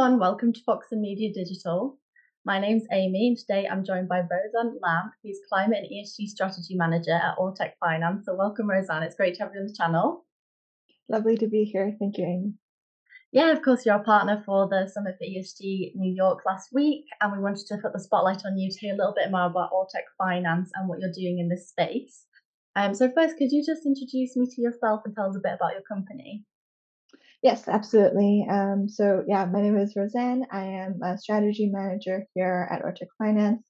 everyone, welcome to Foxon Media Digital. My name's Amy, and today I'm joined by Rosanne Lam, who's Climate and ESG Strategy Manager at Ortec Finance. So, welcome, Rosanne. It's great to have you on the channel. Lovely to be here. Thank you, Amy. Yeah, of course, you're a partner for the Summit for ESG New York last week, and we wanted to put the spotlight on you to hear a little bit more about Ortec Finance and what you're doing in this space. Um, so, first, could you just introduce me to yourself and tell us a bit about your company? Yes, absolutely. Um, so, yeah, my name is Rosanne. I am a strategy manager here at Ortec Finance.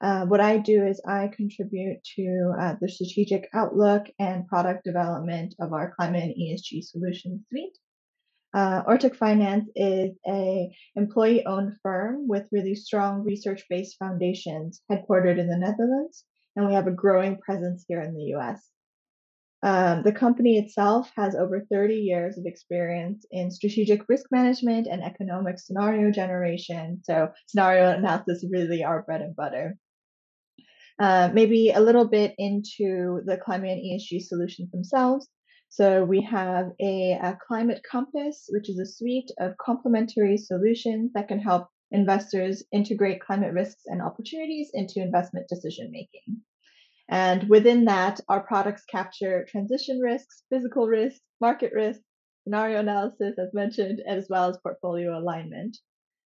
Uh, what I do is I contribute to uh, the strategic outlook and product development of our climate and ESG solution suite. Uh, Finance is a employee-owned firm with really strong research-based foundations, headquartered in the Netherlands, and we have a growing presence here in the U.S. Um, the company itself has over 30 years of experience in strategic risk management and economic scenario generation. So, scenario analysis is really our bread and butter. Uh, maybe a little bit into the climate and ESG solutions themselves. So, we have a, a climate compass, which is a suite of complementary solutions that can help investors integrate climate risks and opportunities into investment decision making. And within that, our products capture transition risks, physical risks, market risks, scenario analysis, as mentioned, as well as portfolio alignment.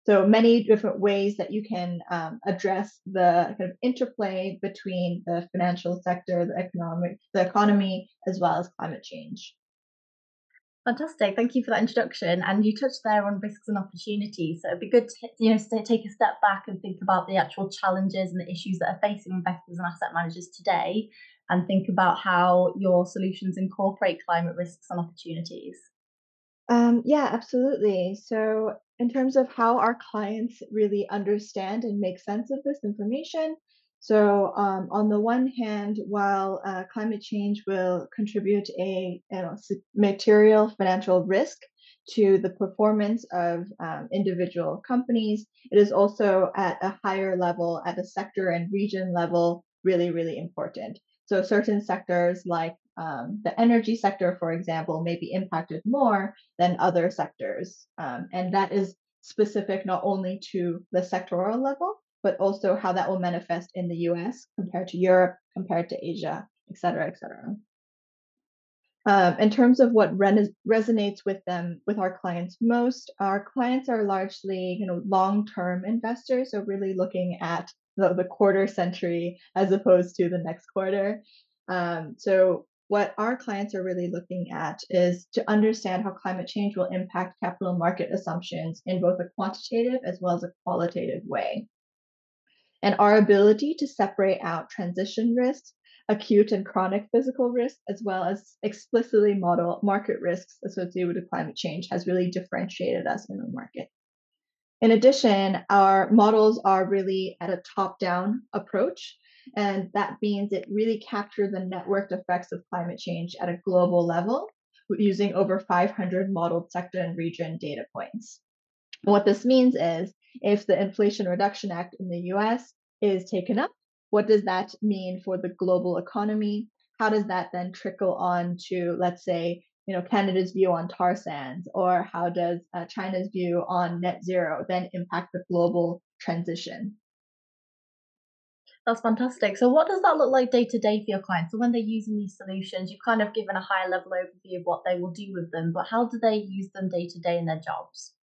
So many different ways that you can um, address the kind of interplay between the financial sector, the economic, the economy, as well as climate change. Fantastic. Thank you for that introduction. And you touched there on risks and opportunities. So it'd be good to you know take a step back and think about the actual challenges and the issues that are facing investors and asset managers today, and think about how your solutions incorporate climate risks and opportunities. Um, yeah, absolutely. So in terms of how our clients really understand and make sense of this information, so, um, on the one hand, while uh, climate change will contribute a you know, material financial risk to the performance of um, individual companies, it is also at a higher level, at a sector and region level, really, really important. So, certain sectors like um, the energy sector, for example, may be impacted more than other sectors. Um, and that is specific not only to the sectoral level, but also how that will manifest in the US compared to Europe, compared to Asia, et cetera, et cetera. Um, in terms of what re- resonates with them, with our clients most, our clients are largely, you know, long-term investors, so really looking at the, the quarter century as opposed to the next quarter. Um, so what our clients are really looking at is to understand how climate change will impact capital market assumptions in both a quantitative as well as a qualitative way and our ability to separate out transition risks, acute and chronic physical risks, as well as explicitly model market risks associated with climate change has really differentiated us in the market. In addition, our models are really at a top down approach, and that means it really captures the networked effects of climate change at a global level using over 500 modeled sector and region data points. what this means is if the Inflation Reduction Act in the US is taken up, what does that mean for the global economy? How does that then trickle on to, let's say, you know, Canada's view on tar sands, or how does uh, China's view on net zero then impact the global transition? That's fantastic. So, what does that look like day to day for your clients? So, when they're using these solutions, you've kind of given a high level overview of what they will do with them, but how do they use them day to day in their jobs?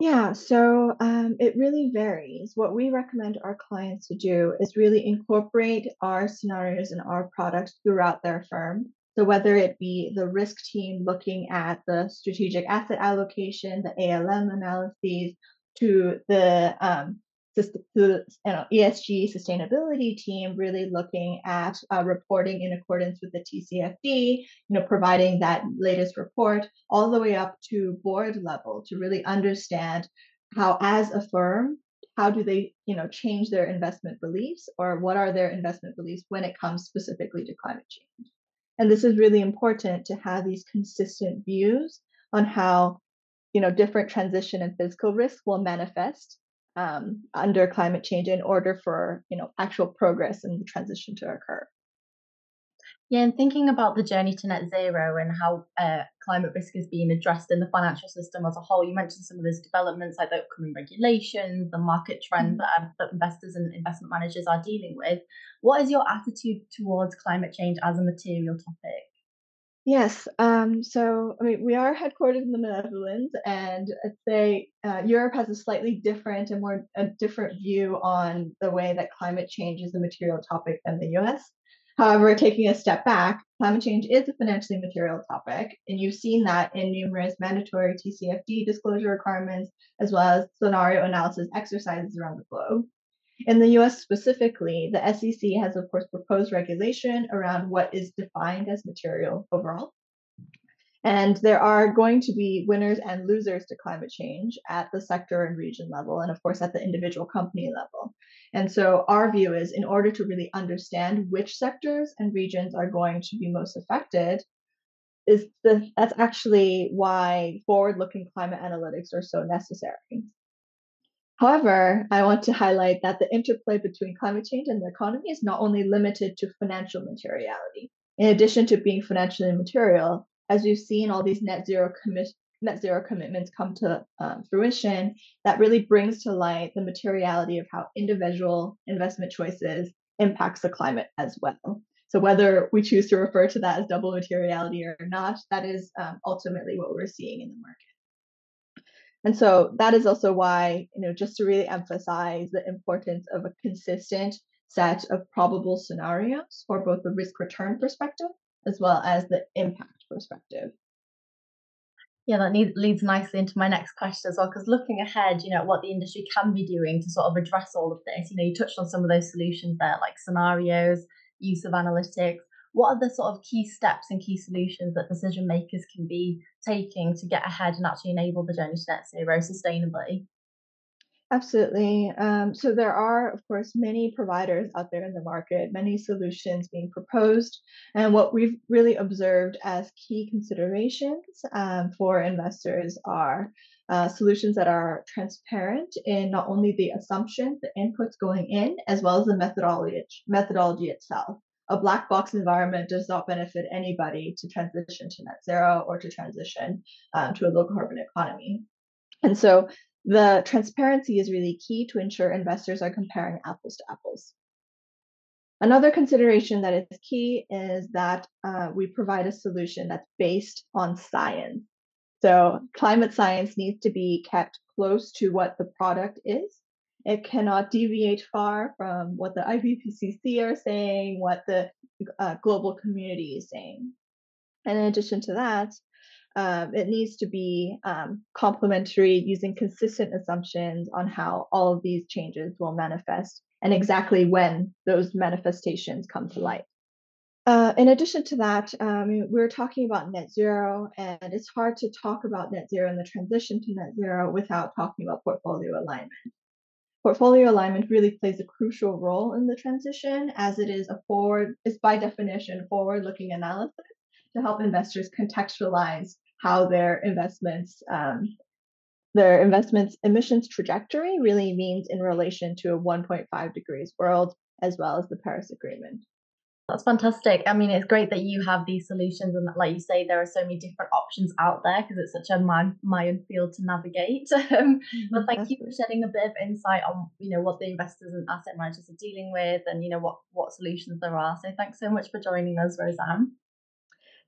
Yeah, so um, it really varies. What we recommend our clients to do is really incorporate our scenarios and our products throughout their firm. So, whether it be the risk team looking at the strategic asset allocation, the ALM analyses, to the um, the you know, ESG sustainability team really looking at uh, reporting in accordance with the TCFD, you know, providing that latest report all the way up to board level to really understand how, as a firm, how do they, you know, change their investment beliefs or what are their investment beliefs when it comes specifically to climate change. And this is really important to have these consistent views on how, you know, different transition and physical risks will manifest um, under climate change in order for you know actual progress and the transition to occur. Yeah, and thinking about the journey to net zero and how uh, climate risk is being addressed in the financial system as a whole, you mentioned some of those developments like the upcoming regulations, the market trends mm-hmm. that, that investors and investment managers are dealing with. What is your attitude towards climate change as a material topic? Yes. Um, so, I mean, we are headquartered in the Netherlands, and I'd say uh, Europe has a slightly different and more a different view on the way that climate change is a material topic than the US. However, taking a step back, climate change is a financially material topic, and you've seen that in numerous mandatory TCFD disclosure requirements, as well as scenario analysis exercises around the globe. In the US specifically, the SEC has, of course, proposed regulation around what is defined as material overall. And there are going to be winners and losers to climate change at the sector and region level, and of course at the individual company level. And so our view is in order to really understand which sectors and regions are going to be most affected, is the, that's actually why forward-looking climate analytics are so necessary. However, I want to highlight that the interplay between climate change and the economy is not only limited to financial materiality. In addition to being financially material, as we've seen all these net zero commi- net zero commitments come to um, fruition, that really brings to light the materiality of how individual investment choices impacts the climate as well. So whether we choose to refer to that as double materiality or not, that is um, ultimately what we're seeing in the market. And so that is also why, you know, just to really emphasize the importance of a consistent set of probable scenarios for both the risk return perspective as well as the impact perspective. Yeah, that need, leads nicely into my next question as well. Because looking ahead, you know, what the industry can be doing to sort of address all of this, you know, you touched on some of those solutions there, like scenarios, use of analytics. What are the sort of key steps and key solutions that decision makers can be taking to get ahead and actually enable the journey to net zero sustainably? Absolutely. Um, so there are, of course, many providers out there in the market, many solutions being proposed. And what we've really observed as key considerations um, for investors are uh, solutions that are transparent in not only the assumptions, the inputs going in, as well as the methodology, methodology itself. A black box environment does not benefit anybody to transition to net zero or to transition um, to a low carbon economy. And so the transparency is really key to ensure investors are comparing apples to apples. Another consideration that is key is that uh, we provide a solution that's based on science. So, climate science needs to be kept close to what the product is. It cannot deviate far from what the IPCC are saying, what the uh, global community is saying. And in addition to that, um, it needs to be um, complementary using consistent assumptions on how all of these changes will manifest and exactly when those manifestations come to light. Uh, in addition to that, um, we're talking about net zero, and it's hard to talk about net zero and the transition to net zero without talking about portfolio alignment. Portfolio alignment really plays a crucial role in the transition as it is a forward, is by definition forward looking analysis to help investors contextualize how their investments um, their investments emissions trajectory really means in relation to a 1.5 degrees world as well as the Paris Agreement. That's fantastic. I mean, it's great that you have these solutions, and that, like you say, there are so many different options out there because it's such a minefield to navigate. Um, but thank you for shedding a bit of insight on, you know, what the investors and asset managers are dealing with, and you know what what solutions there are. So thanks so much for joining us, Rosanne.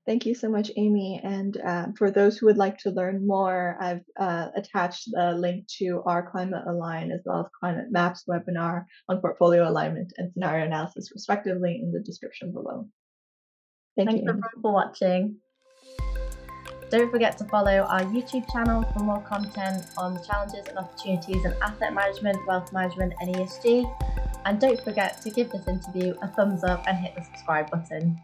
Thank you so much, Amy. And uh, for those who would like to learn more, I've uh, attached the link to our Climate Align as well as Climate Maps webinar on portfolio alignment and scenario analysis, respectively, in the description below. Thank Thanks you. everyone for watching. Don't forget to follow our YouTube channel for more content on the challenges and opportunities in asset management, wealth management, and ESG. And don't forget to give this interview a thumbs up and hit the subscribe button.